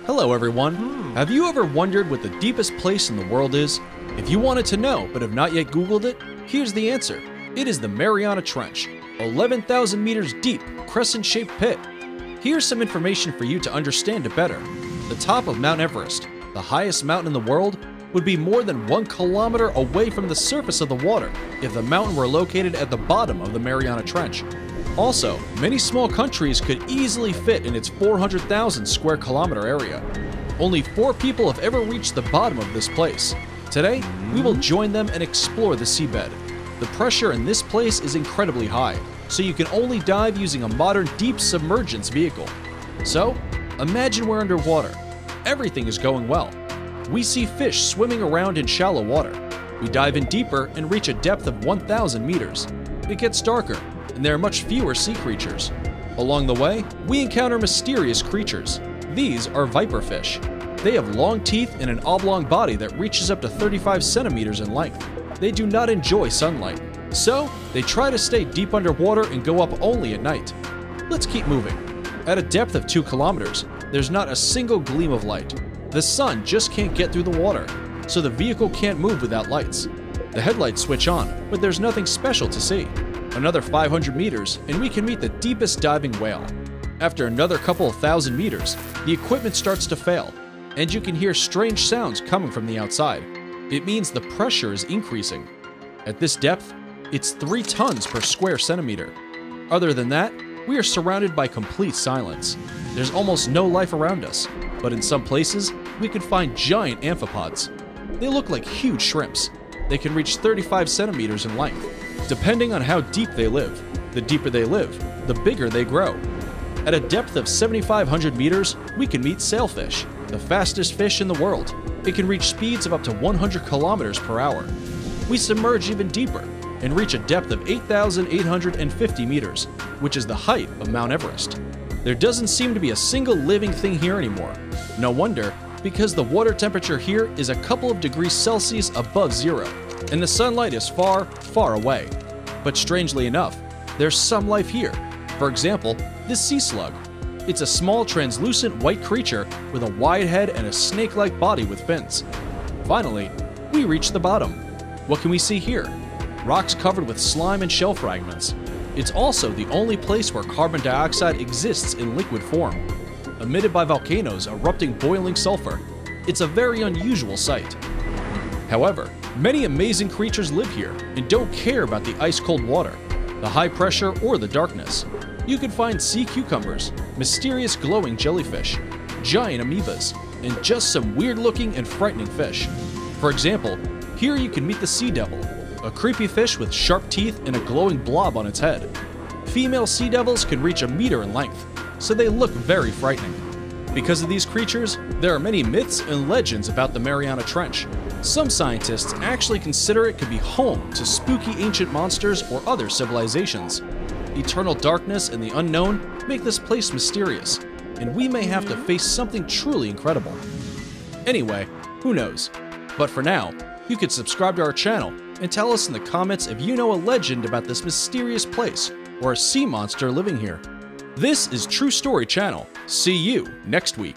Hello, everyone. Have you ever wondered what the deepest place in the world is? If you wanted to know but have not yet Googled it, here's the answer it is the Mariana Trench, 11,000 meters deep, crescent shaped pit. Here's some information for you to understand it better. The top of Mount Everest, the highest mountain in the world, would be more than one kilometer away from the surface of the water if the mountain were located at the bottom of the Mariana Trench. Also, many small countries could easily fit in its 400,000 square kilometer area. Only four people have ever reached the bottom of this place. Today, we will join them and explore the seabed. The pressure in this place is incredibly high, so you can only dive using a modern deep submergence vehicle. So, imagine we're underwater. Everything is going well. We see fish swimming around in shallow water. We dive in deeper and reach a depth of 1,000 meters. It gets darker, and there are much fewer sea creatures. Along the way, we encounter mysterious creatures. These are viperfish. They have long teeth and an oblong body that reaches up to 35 centimeters in length. They do not enjoy sunlight, so they try to stay deep underwater and go up only at night. Let's keep moving. At a depth of 2 kilometers, there's not a single gleam of light. The sun just can't get through the water, so the vehicle can't move without lights. The headlights switch on, but there's nothing special to see. Another 500 meters, and we can meet the deepest diving whale. After another couple of thousand meters, the equipment starts to fail, and you can hear strange sounds coming from the outside. It means the pressure is increasing. At this depth, it's 3 tons per square centimeter. Other than that, we are surrounded by complete silence. There's almost no life around us, but in some places, we can find giant amphipods. They look like huge shrimps. They can reach 35 centimeters in length. Depending on how deep they live, the deeper they live, the bigger they grow. At a depth of 7,500 meters, we can meet sailfish, the fastest fish in the world. It can reach speeds of up to 100 kilometers per hour. We submerge even deeper and reach a depth of 8,850 meters, which is the height of Mount Everest. There doesn't seem to be a single living thing here anymore. No wonder, because the water temperature here is a couple of degrees Celsius above zero, and the sunlight is far, far away. But strangely enough, there's some life here. For example, this sea slug. It's a small translucent white creature with a wide head and a snake like body with fins. Finally, we reach the bottom. What can we see here? Rocks covered with slime and shell fragments. It's also the only place where carbon dioxide exists in liquid form. Emitted by volcanoes erupting boiling sulfur, it's a very unusual sight. However, many amazing creatures live here and don't care about the ice cold water, the high pressure, or the darkness. You can find sea cucumbers, mysterious glowing jellyfish, giant amoebas, and just some weird looking and frightening fish. For example, here you can meet the sea devil, a creepy fish with sharp teeth and a glowing blob on its head. Female sea devils can reach a meter in length, so they look very frightening. Because of these creatures, there are many myths and legends about the Mariana Trench. Some scientists actually consider it could be home to spooky ancient monsters or other civilizations. Eternal darkness and the unknown make this place mysterious, and we may have to face something truly incredible. Anyway, who knows? But for now, you could subscribe to our channel and tell us in the comments if you know a legend about this mysterious place or a sea monster living here. This is True Story Channel. See you next week.